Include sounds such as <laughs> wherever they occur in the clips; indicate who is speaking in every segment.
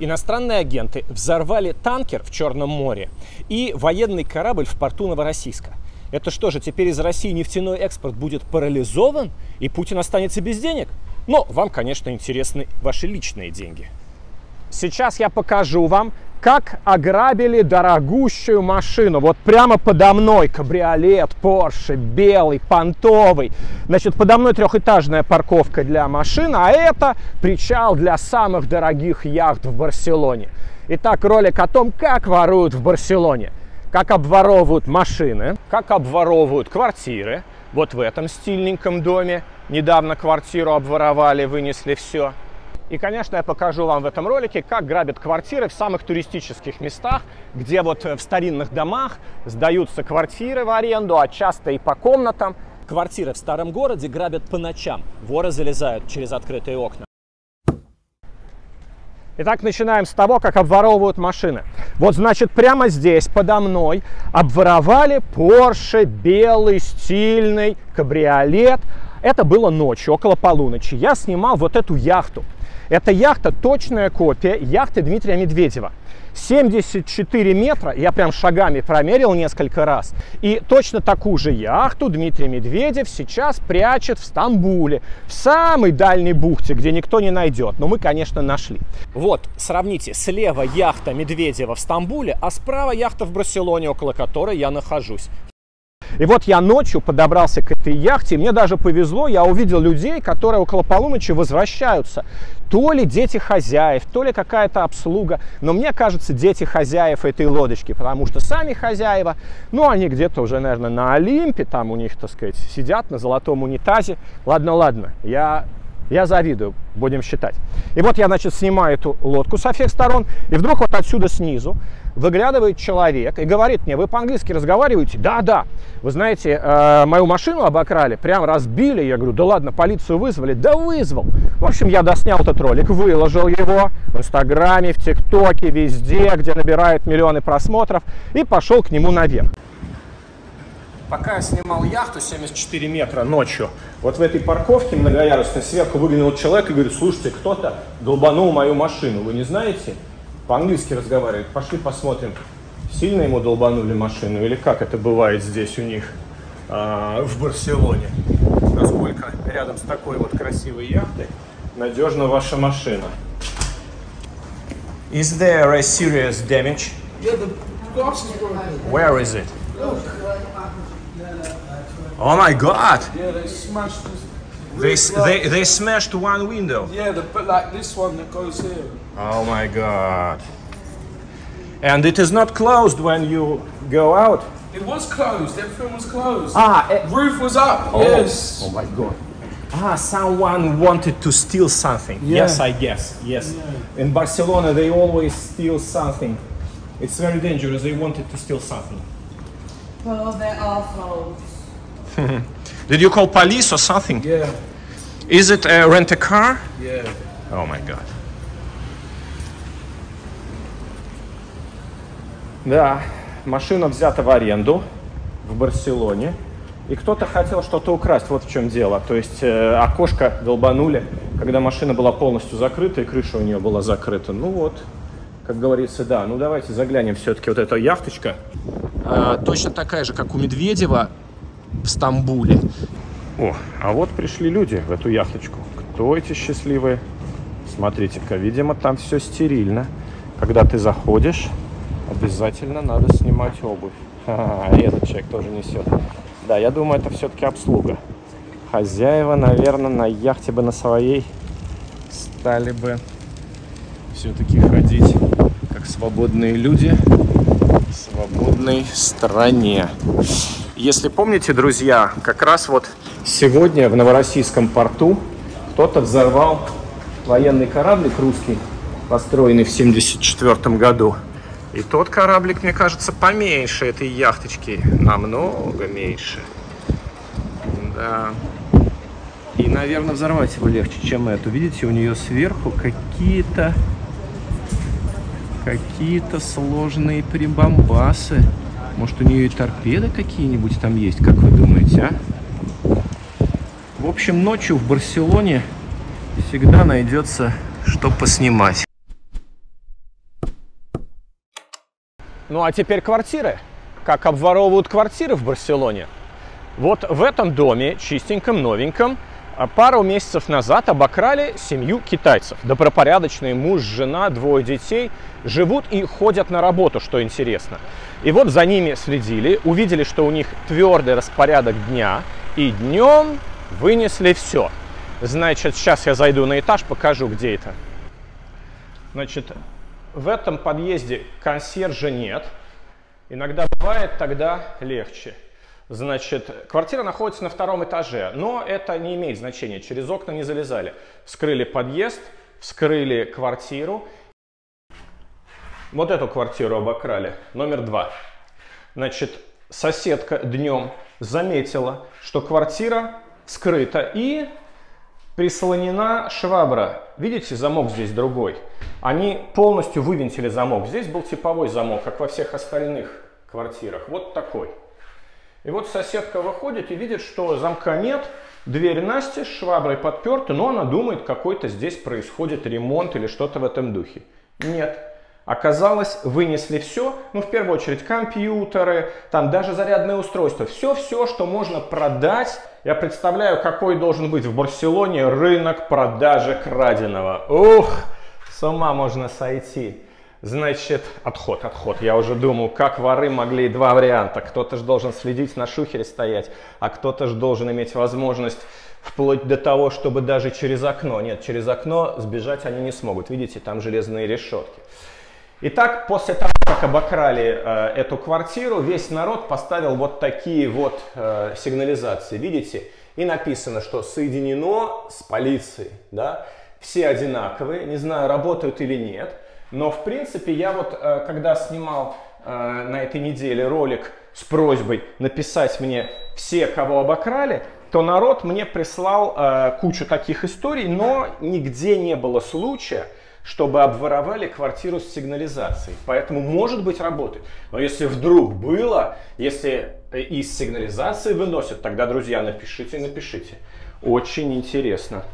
Speaker 1: Иностранные агенты взорвали танкер в Черном море и военный корабль в порту Новороссийска. Это что же, теперь из России нефтяной экспорт будет парализован и Путин останется без денег? Но вам, конечно, интересны ваши личные деньги. Сейчас я покажу вам, как ограбили дорогущую машину. Вот прямо подо мной кабриолет, Порше, белый, понтовый. Значит, подо мной трехэтажная парковка для машин, а это причал для самых дорогих яхт в Барселоне. Итак, ролик о том, как воруют в Барселоне. Как обворовывают машины, как обворовывают квартиры. Вот в этом стильненьком доме недавно квартиру обворовали, вынесли все. И, конечно, я покажу вам в этом ролике, как грабят квартиры в самых туристических местах, где вот в старинных домах сдаются квартиры в аренду, а часто и по комнатам. Квартиры в старом городе грабят по ночам. Воры залезают через открытые окна. Итак, начинаем с того, как обворовывают машины. Вот, значит, прямо здесь, подо мной, обворовали Porsche белый, стильный, кабриолет. Это было ночью, около полуночи. Я снимал вот эту яхту. Эта яхта точная копия яхты Дмитрия Медведева. 74 метра, я прям шагами промерил несколько раз. И точно такую же яхту Дмитрий Медведев сейчас прячет в Стамбуле, в самой дальней бухте, где никто не найдет. Но мы, конечно, нашли. Вот, сравните, слева яхта Медведева в Стамбуле, а справа яхта в Барселоне, около которой я нахожусь. И вот я ночью подобрался к этой яхте, и мне даже повезло, я увидел людей, которые около полуночи возвращаются. То ли дети хозяев, то ли какая-то обслуга. Но мне кажется, дети хозяев этой лодочки, потому что сами хозяева, ну, они где-то уже, наверное, на Олимпе, там у них, так сказать, сидят на золотом унитазе. Ладно, ладно, я я завидую, будем считать. И вот я, значит, снимаю эту лодку со всех сторон, и вдруг вот отсюда снизу выглядывает человек и говорит мне, вы по-английски разговариваете? Да, да. Вы знаете, э, мою машину обокрали, прям разбили. Я говорю, да ладно, полицию вызвали? Да вызвал. В общем, я доснял этот ролик, выложил его в Инстаграме, в ТикТоке, везде, где набирает миллионы просмотров, и пошел к нему наверх. Пока я снимал яхту 74 метра ночью, вот в этой парковке многоярусной сверху выглянул человек и говорит, слушайте, кто-то долбанул мою машину, вы не знаете? По-английски разговаривает, пошли посмотрим, сильно ему долбанули машину или как это бывает здесь у них а, в Барселоне. Насколько рядом с такой вот красивой яхтой надежна ваша машина. Is there a serious damage?
Speaker 2: Yeah, the glass is broken.
Speaker 1: Where is it?
Speaker 2: Look.
Speaker 1: Oh my god!
Speaker 2: Yeah, they smashed this.
Speaker 1: They,
Speaker 2: rear
Speaker 1: they, they smashed one window.
Speaker 2: Yeah, the, but like this one that goes here.
Speaker 1: Oh my god. And it is not closed when you go out?
Speaker 2: It was closed. Everything was closed.
Speaker 1: Ah, eh,
Speaker 2: Roof was up.
Speaker 1: Oh.
Speaker 2: Yes.
Speaker 1: Oh my god. Ah, someone wanted to steal something.
Speaker 2: Yeah.
Speaker 1: Yes, I guess. Yes. In Barcelona, they always steal something. It's very dangerous. They wanted to steal something.
Speaker 3: Well, they're assholes. <laughs>
Speaker 1: Did you call police or something?
Speaker 2: Yeah.
Speaker 1: Is it a rent a car?
Speaker 2: Yeah.
Speaker 1: Oh my god. Да, машина взята в аренду в Барселоне. И кто-то хотел что-то украсть, вот в чем дело. То есть э, окошко долбанули, когда машина была полностью закрыта и крыша у нее была закрыта. Ну вот, как говорится, да. Ну давайте заглянем все-таки вот эта яхточка. А, точно такая же, как у Медведева в Стамбуле. О, а вот пришли люди в эту яхточку. Кто эти счастливые? Смотрите-ка, видимо, там все стерильно. Когда ты заходишь, обязательно надо снимать обувь. <laughs> И этот человек тоже несет. Да, я думаю, это все-таки обслуга. Хозяева, наверное, на яхте бы на своей стали бы все-таки ходить как свободные люди в свободной стране. Если помните, друзья, как раз вот сегодня в Новороссийском порту кто-то взорвал военный кораблик русский, построенный в 1974 году. И тот кораблик, мне кажется, поменьше этой яхточки. Намного меньше. Да. И, наверное, взорвать его легче, чем эту. Видите, у нее сверху какие-то какие-то сложные прибамбасы. Может, у нее и торпеды какие-нибудь там есть, как вы думаете, а? В общем, ночью в Барселоне всегда найдется, что поснимать. Ну, а теперь квартиры. Как обворовывают квартиры в Барселоне. Вот в этом доме, чистеньком, новеньком, пару месяцев назад обокрали семью китайцев. Добропорядочный муж, жена, двое детей живут и ходят на работу, что интересно. И вот за ними следили, увидели, что у них твердый распорядок дня, и днем вынесли все. Значит, сейчас я зайду на этаж, покажу, где это. Значит, в этом подъезде консьержа нет. Иногда бывает тогда легче. Значит, квартира находится на втором этаже, но это не имеет значения, через окна не залезали. Вскрыли подъезд, вскрыли квартиру. Вот эту квартиру обокрали, номер два. Значит, соседка днем заметила, что квартира скрыта и прислонена швабра. Видите, замок здесь другой. Они полностью вывинтили замок. Здесь был типовой замок, как во всех остальных квартирах. Вот такой. И вот соседка выходит и видит, что замка нет, дверь Насти шваброй подперта, но она думает, какой-то здесь происходит ремонт или что-то в этом духе. Нет. Оказалось, вынесли все, ну, в первую очередь, компьютеры, там даже зарядное устройство, все-все, что можно продать. Я представляю, какой должен быть в Барселоне рынок продажи краденого. Ух, с ума можно сойти. Значит, отход, отход. Я уже думал, как воры могли два варианта. Кто-то же должен следить на шухере стоять, а кто-то же должен иметь возможность вплоть до того, чтобы даже через окно. Нет, через окно сбежать они не смогут. Видите, там железные решетки. Итак, после того, как обокрали э, эту квартиру, весь народ поставил вот такие вот э, сигнализации. Видите? И написано, что соединено с полицией. Да? Все одинаковые, не знаю, работают или нет. Но, в принципе, я вот, э, когда снимал э, на этой неделе ролик с просьбой написать мне все, кого обокрали, то народ мне прислал э, кучу таких историй, но нигде не было случая, чтобы обворовали квартиру с сигнализацией. Поэтому, может быть, работает. Но если вдруг было, если из сигнализации выносят, тогда, друзья, напишите, напишите. Очень интересно.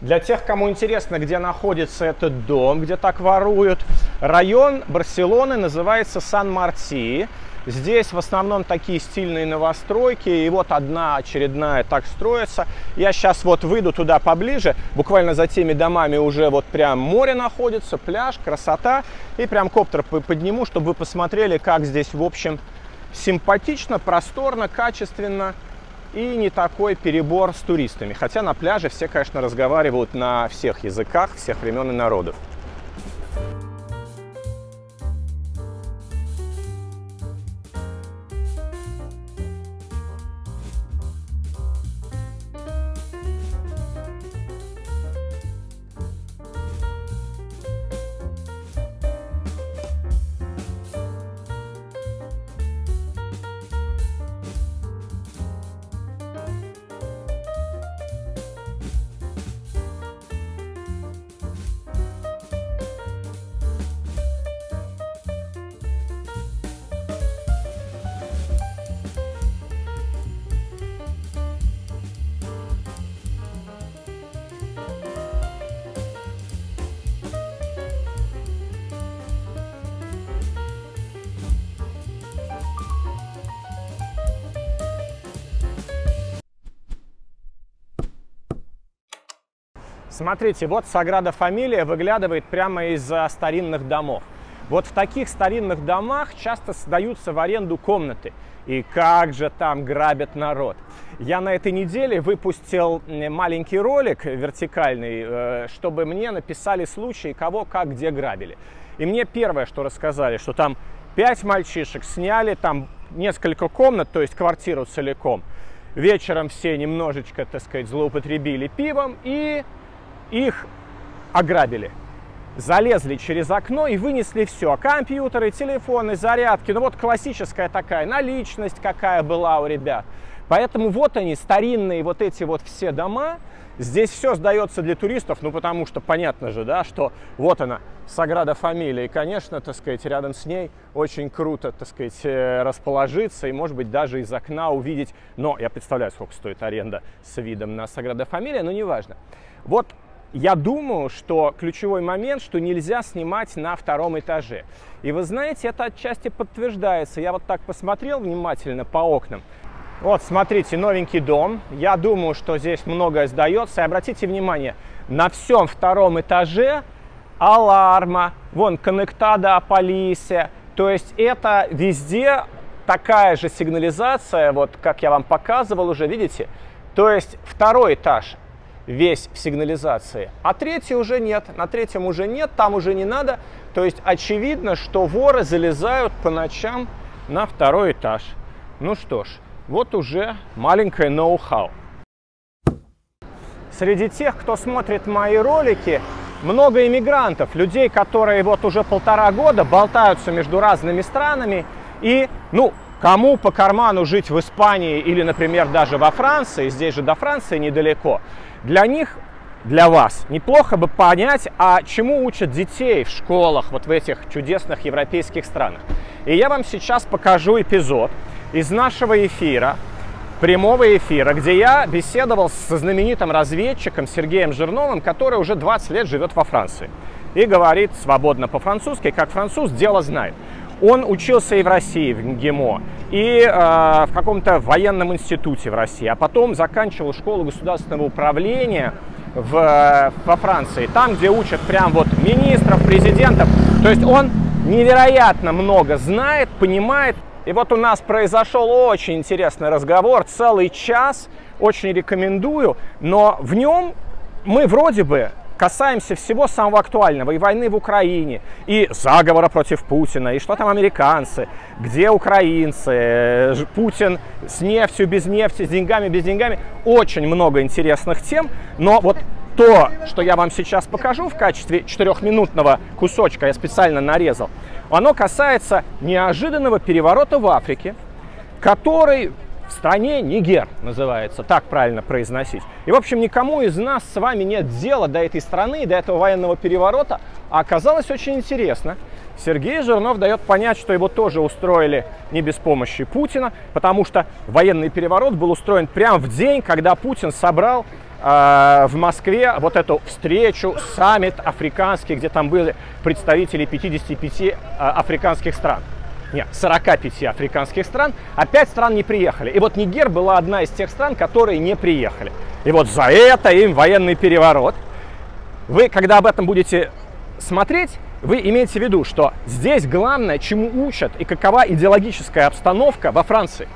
Speaker 1: Для тех, кому интересно, где находится этот дом, где так воруют, район Барселоны называется Сан-Марти. Здесь в основном такие стильные новостройки, и вот одна очередная так строится. Я сейчас вот выйду туда поближе, буквально за теми домами уже вот прям море находится, пляж, красота. И прям коптер подниму, чтобы вы посмотрели, как здесь в общем симпатично, просторно, качественно и не такой перебор с туристами. Хотя на пляже все, конечно, разговаривают на всех языках, всех времен и народов. Смотрите, вот Саграда Фамилия выглядывает прямо из старинных домов. Вот в таких старинных домах часто сдаются в аренду комнаты. И как же там грабят народ. Я на этой неделе выпустил маленький ролик вертикальный, э, чтобы мне написали случаи, кого как где грабили. И мне первое, что рассказали, что там пять мальчишек сняли там несколько комнат, то есть квартиру целиком. Вечером все немножечко, так сказать, злоупотребили пивом и их ограбили. Залезли через окно и вынесли все. Компьютеры, телефоны, зарядки. Ну вот классическая такая наличность, какая была у ребят. Поэтому вот они, старинные вот эти вот все дома. Здесь все сдается для туристов, ну потому что понятно же, да, что вот она, Саграда Фамилия. И, конечно, так сказать, рядом с ней очень круто, так сказать, э, расположиться и, может быть, даже из окна увидеть. Но я представляю, сколько стоит аренда с видом на Саграда Фамилия, но неважно. Вот я думаю, что ключевой момент, что нельзя снимать на втором этаже. И вы знаете, это отчасти подтверждается. Я вот так посмотрел внимательно по окнам. Вот, смотрите, новенький дом. Я думаю, что здесь многое сдается. И обратите внимание, на всем втором этаже аларма, вон, коннектада полиция. То есть это везде такая же сигнализация, вот как я вам показывал уже, видите? То есть второй этаж весь в сигнализации, а третий уже нет, на третьем уже нет, там уже не надо. То есть очевидно, что воры залезают по ночам на второй этаж. Ну что ж, вот уже маленькое ноу-хау. Среди тех, кто смотрит мои ролики, много иммигрантов, людей, которые вот уже полтора года болтаются между разными странами и, ну, кому по карману жить в Испании или, например, даже во Франции, здесь же до Франции недалеко, для них, для вас, неплохо бы понять, а чему учат детей в школах вот в этих чудесных европейских странах. И я вам сейчас покажу эпизод из нашего эфира, прямого эфира, где я беседовал со знаменитым разведчиком Сергеем Жирновым, который уже 20 лет живет во Франции и говорит свободно по-французски, как француз дело знает. Он учился и в России, в МГИМО, и э, в каком-то военном институте в России, а потом заканчивал школу государственного управления в, во Франции, там, где учат прям вот министров, президентов. То есть он невероятно много знает, понимает. И вот у нас произошел очень интересный разговор, целый час, очень рекомендую, но в нем мы вроде бы касаемся всего самого актуального, и войны в Украине, и заговора против Путина, и что там американцы, где украинцы, э, Путин с нефтью, без нефти, с деньгами, без деньгами. Очень много интересных тем, но вот то, что я вам сейчас покажу в качестве четырехминутного кусочка, я специально нарезал, оно касается неожиданного переворота в Африке, который стране Нигер называется, так правильно произносить. И, в общем, никому из нас с вами нет дела до этой страны, до этого военного переворота, а оказалось очень интересно. Сергей Жирнов дает понять, что его тоже устроили не без помощи Путина, потому что военный переворот был устроен прямо в день, когда Путин собрал э, в Москве вот эту встречу, саммит африканский, где там были представители 55 э, африканских стран нет, 45 африканских стран, а 5 стран не приехали. И вот Нигер была одна из тех стран, которые не приехали. И вот за это им военный переворот. Вы, когда об этом будете смотреть, вы имеете в виду, что здесь главное, чему учат и какова идеологическая обстановка во Франции.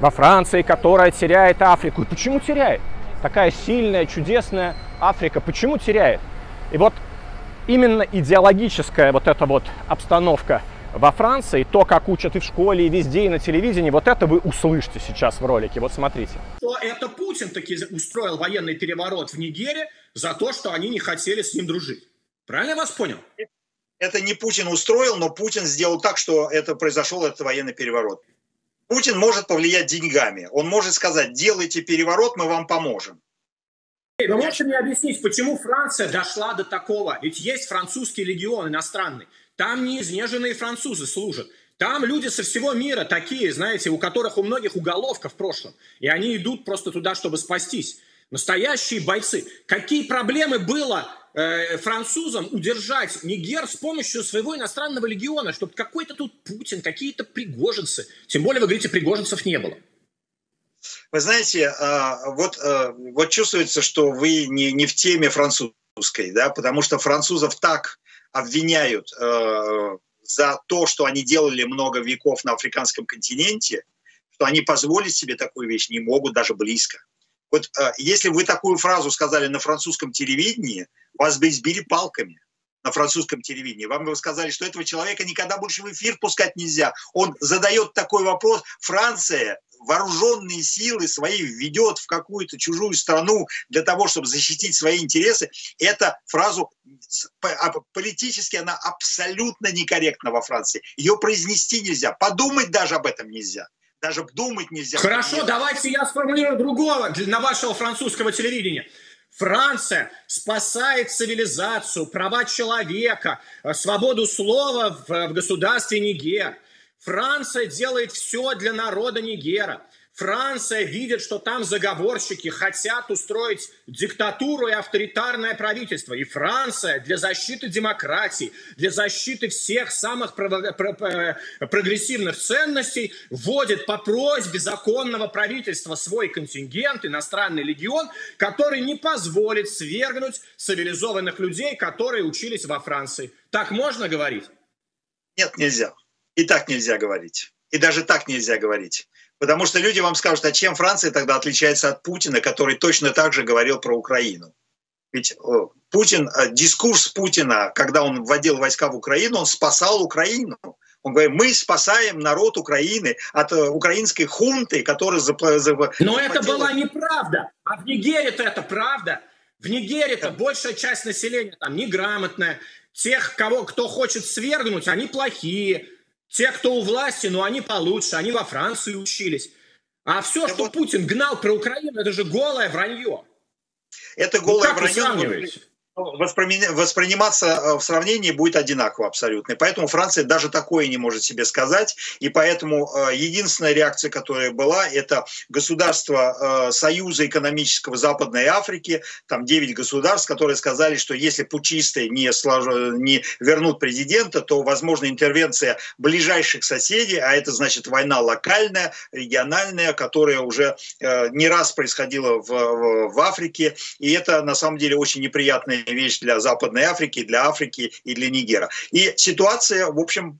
Speaker 1: Во Франции, которая теряет Африку. И почему теряет? Такая сильная, чудесная Африка. Почему теряет? И вот именно идеологическая вот эта вот обстановка – во Франции, то, как учат и в школе, и везде, и на телевидении, вот это вы услышите сейчас в ролике. Вот смотрите.
Speaker 4: Что это Путин таки устроил военный переворот в Нигере за то, что они не хотели с ним дружить. Правильно я вас понял?
Speaker 5: Это не Путин устроил, но Путин сделал так, что это произошел этот военный переворот. Путин может повлиять деньгами. Он может сказать, делайте переворот, мы вам поможем.
Speaker 4: Вы можете мне объяснить, почему Франция дошла до такого? Ведь есть французский легион иностранный. Там не изнеженные французы служат. Там люди со всего мира такие, знаете, у которых у многих уголовка в прошлом. И они идут просто туда, чтобы спастись. Настоящие бойцы. Какие проблемы было э, французам удержать Нигер с помощью своего иностранного легиона, чтобы какой-то тут Путин, какие-то пригожинцы. Тем более, вы говорите, пригожинцев не было.
Speaker 5: Вы знаете, а, вот, э, вот чувствуется, что вы не, не в теме французской, да, потому что французов так обвиняют э, за то, что они делали много веков на африканском континенте, что они позволить себе такую вещь не могут даже близко. Вот э, если вы такую фразу сказали на французском телевидении, вас бы избили палками на французском телевидении. Вам бы сказали, что этого человека никогда больше в эфир пускать нельзя. Он задает такой вопрос. Франция вооруженные силы свои введет в какую-то чужую страну для того, чтобы защитить свои интересы, эта фразу а, политически она абсолютно некорректна во Франции. Ее произнести нельзя, подумать даже об этом нельзя. Даже думать нельзя.
Speaker 4: Хорошо, давайте я сформулирую другого на вашего французского телевидения. Франция спасает цивилизацию, права человека, э, свободу слова в, в государстве Нигер. Франция делает все для народа Нигера. Франция видит, что там заговорщики хотят устроить диктатуру и авторитарное правительство. И Франция для защиты демократии, для защиты всех самых прогрессивных ценностей вводит по просьбе законного правительства свой контингент, иностранный легион, который не позволит свергнуть цивилизованных людей, которые учились во Франции. Так можно говорить?
Speaker 5: Нет, нельзя. И так нельзя говорить. И даже так нельзя говорить. Потому что люди вам скажут, а чем Франция тогда отличается от Путина, который точно так же говорил про Украину? Ведь Путин, э, дискурс Путина, когда он вводил войска в Украину, он спасал Украину. Он говорит, мы спасаем народ Украины от э, украинской хунты, которая...
Speaker 4: Но это была неправда. А в Нигерии-то это правда. В Нигерии-то большая часть населения там неграмотная. Тех, кого, кто хочет свергнуть, они плохие. Те, кто у власти, ну они получше, они во Франции учились. А все, что. Путин гнал про Украину, это же голое вранье.
Speaker 5: Это голое ну, вранье восприниматься э, в сравнении будет одинаково абсолютно. И поэтому Франция даже такое не может себе сказать. И поэтому э, единственная реакция, которая была, это государство э, Союза экономического Западной Африки, там 9 государств, которые сказали, что если пучисты не, слож... не вернут президента, то возможна интервенция ближайших соседей, а это значит война локальная, региональная, которая уже не раз происходила в, в Африке. И это на самом деле очень неприятная вещь для Западной Африки, для Африки и для Нигера. И ситуация, в общем,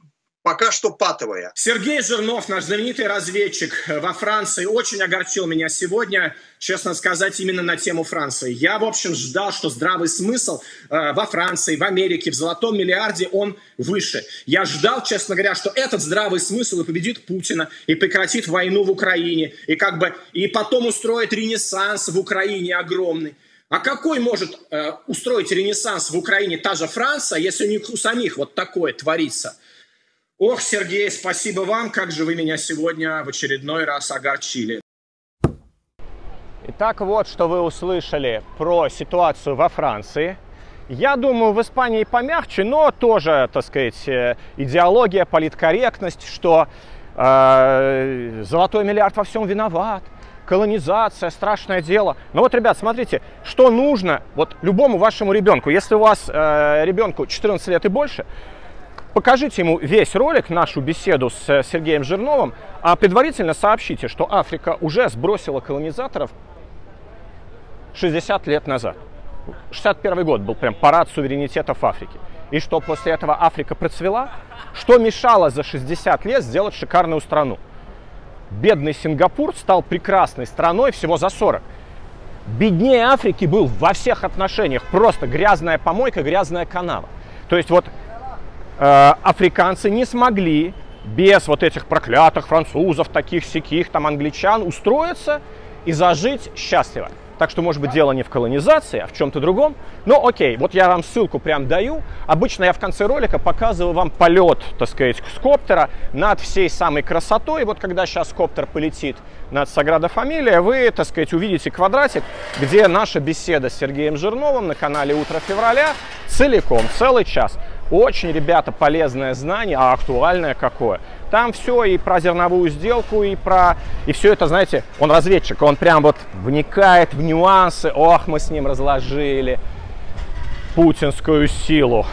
Speaker 5: пока что патовая.
Speaker 4: Сергей Жирнов, наш знаменитый разведчик во Франции, очень огорчил меня сегодня, честно сказать, именно на тему Франции. Я, в общем, ждал, что здравый смысл э, во Франции, в Америке, в золотом миллиарде, он выше. Я ждал, честно говоря, что этот здравый смысл и победит Путина, и прекратит войну в Украине, и как бы, и потом устроит ренессанс в Украине огромный. А какой может э, устроить ренессанс в Украине та же Франция, если у них у самих вот такое творится? Ох, Сергей, спасибо вам, как же вы меня сегодня в очередной раз огорчили.
Speaker 1: Итак, вот что вы услышали про ситуацию во Франции. Я думаю, в Испании помягче, но тоже, так сказать, э, идеология, политкорректность, что э, золотой миллиард во всем виноват – колонизация, страшное дело. Но вот, ребят, смотрите, что нужно вот любому вашему ребенку. Если у вас э, ребенку 14 лет и больше, покажите ему весь ролик, нашу беседу с э, Сергеем Жирновым, а предварительно сообщите, что Африка уже сбросила колонизаторов 60 лет назад. 61 год был прям парад суверенитетов Африки. И что после этого Африка процвела? Что мешало за 60 лет сделать шикарную страну? Бедный Сингапур стал прекрасной страной всего за 40. Беднее Африки был во всех отношениях. Просто грязная помойка, грязная канава. То есть вот э, африканцы не смогли без вот этих проклятых французов, таких сяких, там англичан устроиться и зажить счастливо. Так что, может быть, дело не в колонизации, а в чем-то другом. Но окей, вот я вам ссылку прям даю. Обычно я в конце ролика показываю вам полет, так сказать, с коптера над всей самой красотой. Вот когда сейчас коптер полетит над Саграда Фамилия, вы, так сказать, увидите квадратик, где наша беседа с Сергеем Жирновым на канале «Утро февраля» целиком, целый час. Очень, ребята, полезное знание, а актуальное какое. Там все и про зерновую сделку, и про... И все это, знаете, он разведчик, он прям вот вникает в нюансы. Ох, мы с ним разложили путинскую силу.